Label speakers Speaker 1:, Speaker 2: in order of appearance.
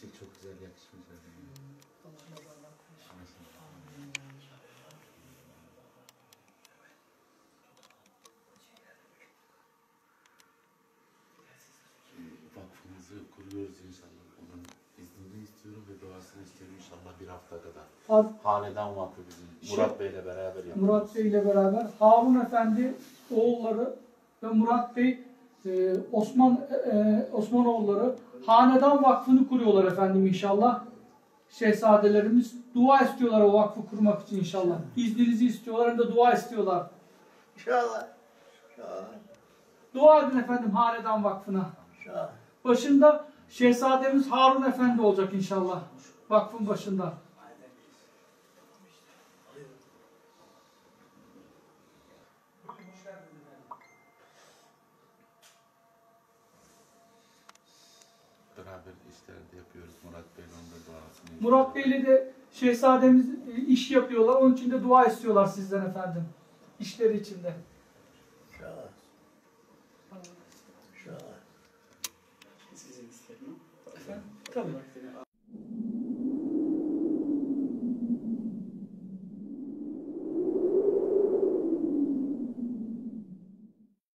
Speaker 1: şey çok güzel yakışmış.
Speaker 2: Allah'ım babadan
Speaker 1: korusun. Amin. vakfımızı kuruyoruz inşallah. Onun iznini istiyorum ve duasını istiyorum inşallah bir hafta kadar.
Speaker 3: Az,
Speaker 1: Hanedan Vakfı bizim. Şey- Murat Bey ile beraber yapıyoruz. Murat Bey
Speaker 3: ile beraber. Harun Efendi oğulları ve Murat Bey e, Osman e, Osmanoğulları Hanedan Vakfı'nı kuruyorlar efendim inşallah. Şehzadelerimiz dua istiyorlar o vakfı kurmak için inşallah. İzninizi istiyorlar hem de dua istiyorlar.
Speaker 4: İnşallah. İnşallah.
Speaker 3: Dua edin efendim Hanedan Vakfı'na.
Speaker 4: İnşallah.
Speaker 3: Başında Şehzademiz Harun Efendi olacak inşallah. Vakfın başında.
Speaker 1: Beraber işler de yapıyoruz. Murat Bey'le onda duasını Murat Bey'le
Speaker 3: de Şehzademiz iş yapıyorlar. Onun için de dua istiyorlar sizden efendim. İşleri içinde.
Speaker 4: İnşallah. İnşallah.
Speaker 2: Sizin isterim.
Speaker 3: Efendim?
Speaker 2: Tabii.